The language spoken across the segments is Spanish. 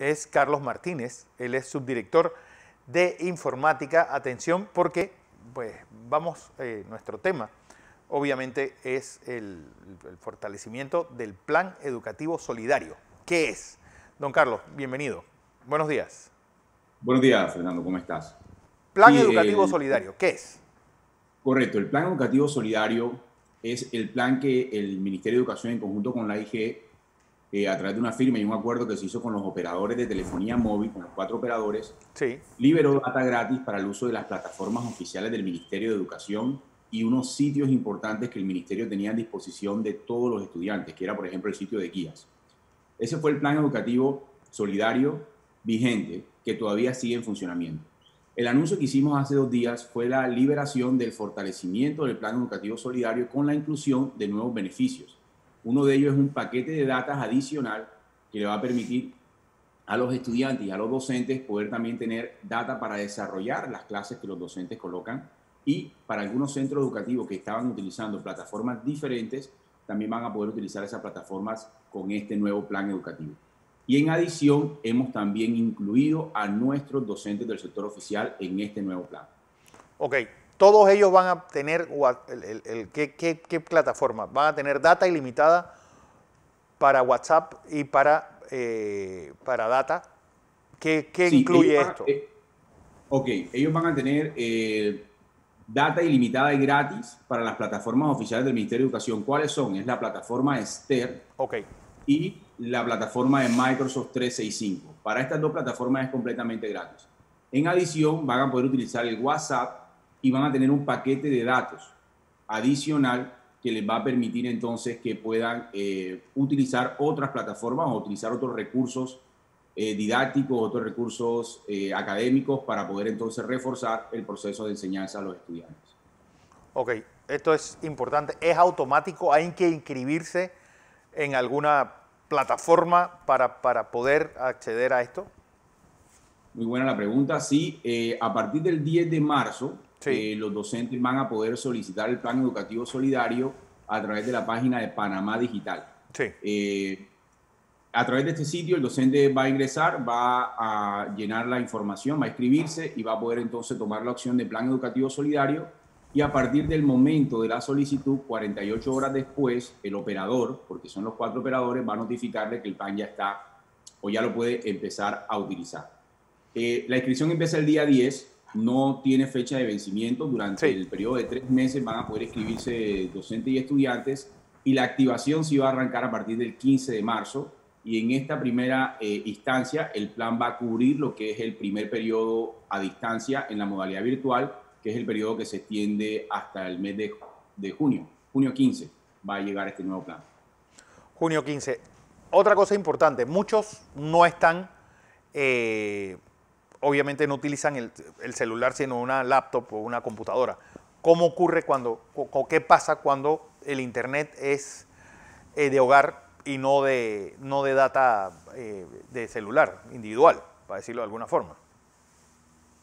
es Carlos Martínez, él es subdirector de informática. Atención porque pues vamos, eh, nuestro tema obviamente es el, el, fortalecimiento del plan educativo solidario. ¿Qué es? Don Carlos, bienvenido. Buenos días. Buenos días, Fernando, ¿cómo estás? Plan educativo solidario, ¿qué es? Correcto, el plan educativo solidario es el plan que el Ministerio de Educación en conjunto con la IG eh, a través de una firma y un acuerdo que se hizo con los operadores de telefonía móvil, con los cuatro operadores, sí. liberó data gratis para el uso de las plataformas oficiales del Ministerio de Educación y unos sitios importantes que el Ministerio tenía a disposición de todos los estudiantes, que era, por ejemplo, el sitio de guías. Ese fue el plan educativo solidario vigente que todavía sigue en funcionamiento. El anuncio que hicimos hace dos días fue la liberación del fortalecimiento del plan educativo solidario con la inclusión de nuevos beneficios uno de ellos es un paquete de datos adicional que le va a permitir a los estudiantes y a los docentes poder también tener data para desarrollar las clases que los docentes colocan y para algunos centros educativos que estaban utilizando plataformas diferentes, también van a poder utilizar esas plataformas con este nuevo plan educativo. Y en adición, hemos también incluido a nuestros docentes del sector oficial en este nuevo plan. Ok, todos ellos van a tener, el, ¿qué, plataforma? Van a tener data ilimitada para WhatsApp y para, eh, para data. ¿Qué, incluye esto? Eh, ok, ellos van a tener eh, data ilimitada y gratis para las plataformas oficiales del Ministerio de Educación. ¿Cuáles son? Es la plataforma Esther okay. y la plataforma de Microsoft 365. Para estas dos plataformas es completamente gratis. En adición, van a poder utilizar el WhatsApp y van a tener un paquete de datos adicional que les va a permitir entonces que puedan eh, utilizar otras plataformas o utilizar otros recursos eh, didácticos, otros recursos eh, académicos para poder entonces reforzar el proceso de enseñanza a los estudiantes. Ok, esto es importante. ¿Es automático? ¿Hay que inscribirse en alguna plataforma para, para poder acceder a esto? Muy buena la pregunta. Sí, a partir del 10 de marzo eh, los docentes van a poder solicitar el plan educativo solidario a través de la página de Panamá Digital. Eh, a través de este sitio el docente va a ingresar, va a llenar la información, va a inscribirse y va a poder entonces tomar la opción de plan educativo solidario y a partir del momento de la solicitud, 48 horas después, el operador, porque son los cuatro operadores, va a notificarle que el plan ya está o ya lo puede empezar a utilizar. Eh, la inscripción empieza el día 10, no tiene fecha de vencimiento. Durante el periodo de tres meses van a poder escribirse docentes y estudiantes y la activación sí va a arrancar a partir del 15 de marzo. Y en esta primera eh, instancia, el plan va a cubrir lo que es el primer periodo a distancia en la modalidad virtual, que es el periodo que se extiende hasta el mes de, de junio. Junio 15 va a llegar este nuevo plan. Junio 15. Otra cosa importante, muchos no están eh, obviamente no utilizan el, celular sino una laptop o una computadora. ¿Cómo ocurre cuando, o qué pasa cuando el Internet es eh, de hogar y no de, no de data eh, de celular, individual, para decirlo de alguna forma?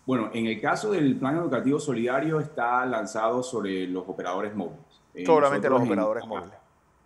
Bueno, en el caso del plan educativo solidario está lanzado sobre los operadores móviles. Eh, Solamente los operadores móviles.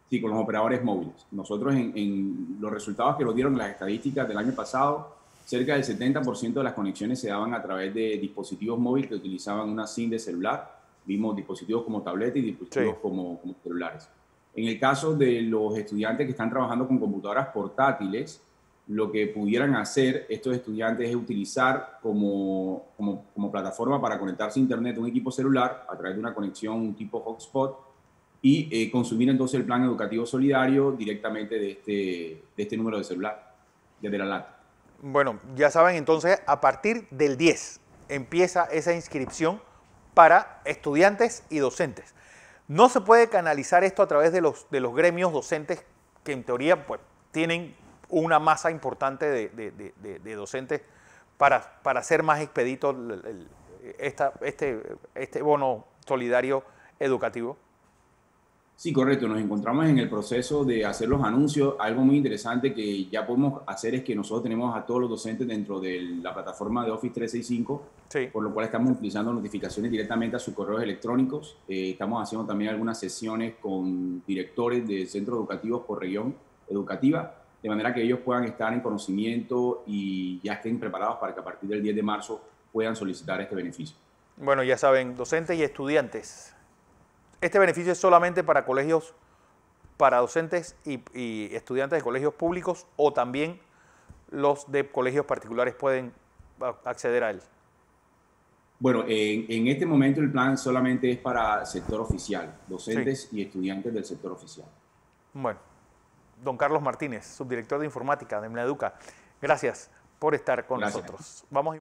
Sí, con los operadores móviles. Nosotros en, en, los resultados que nos dieron las estadísticas del año pasado, cerca del 70% de las conexiones se daban a través de dispositivos móviles que utilizaban una SIM de celular. Vimos dispositivos como tabletas y dispositivos como, celulares. En el caso de los estudiantes que están trabajando con computadoras portátiles, lo que pudieran hacer estos estudiantes es utilizar como, como, como, plataforma para conectarse a Internet un equipo celular a través de una conexión tipo hotspot y eh, consumir entonces el plan educativo solidario directamente de este, de este número de celular, desde la LAT. Bueno, ya saben, entonces a partir del 10 empieza esa inscripción para estudiantes y docentes. No se puede canalizar esto a través de los, de los gremios docentes que en teoría pues, tienen una masa importante de, docentes para, para, hacer más expedito este, este bono solidario educativo. Sí, correcto. Nos encontramos en el proceso de hacer los anuncios. Algo muy interesante que ya podemos hacer es que nosotros tenemos a todos los docentes dentro de la plataforma de Office 365, por lo cual estamos utilizando notificaciones directamente a sus correos electrónicos. Eh, estamos haciendo también algunas sesiones con directores de centros educativos por región educativa de manera que ellos puedan estar en conocimiento y ya estén preparados para que a partir del 10 de marzo puedan solicitar este beneficio. Bueno, ya saben, docentes y estudiantes. Este beneficio es solamente para colegios, para docentes y, estudiantes de colegios públicos o también los de colegios particulares pueden acceder a él. Bueno, en, este momento el plan solamente es para sector oficial, docentes y estudiantes del sector oficial. Bueno, don Carlos Martínez, subdirector de informática de Mneduca, gracias por estar con nosotros. Vamos